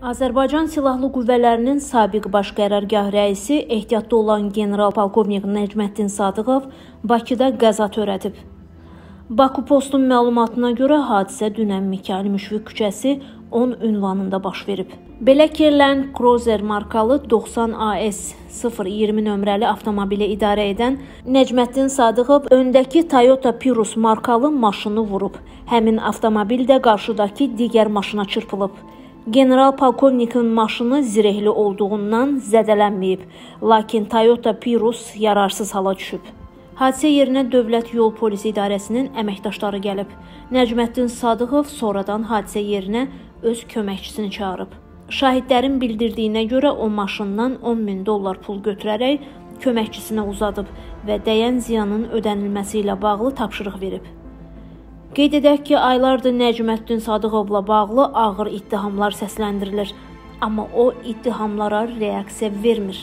Azərbaycan Silahlı Qüvvələrinin sabiq baş qərargah rəisi ehtiyatda olan general-polkovnik Nəcməddin Sadıqov Bakıda qəza törədib. Baku postun məlumatına görə hadisə dünən Mikayıl Müşfiq küçəsi 10 ünvanında baş verib. Belə ki, Land Cruiser markalı 90 AS 020 nömrəli avtomobili idarə edən Nəcməddin Sadıqov öndəki Toyota Prius markalı maşını vurub. Həmin avtomobil də qarşıdakı digər maşına çırpılıb. General polkovnikin maşını zirehli olduğundan zədələnməyib, lakin Toyota Prius yararsız hala düşüb. Hadisə yerinə Dövlət Yol Polisi İdarəsinin əməkdaşları gəlib. Nəcməddin Sadıqov sonradan hadisə yerinə öz köməkçisini çağırıb. Şahidlərin bildirdiyinə görə o maşından 10 min dollar pul götürərək köməkçisinə uzadıb və dəyən ziyanın ödənilməsi ilə bağlı tapşırıq verib. Qeyd edək ki, aylardır Nəcməddin Sadıqovla bağlı ağır ittihamlar səsləndirilir, amma o ittihamlara reaksiya vermir.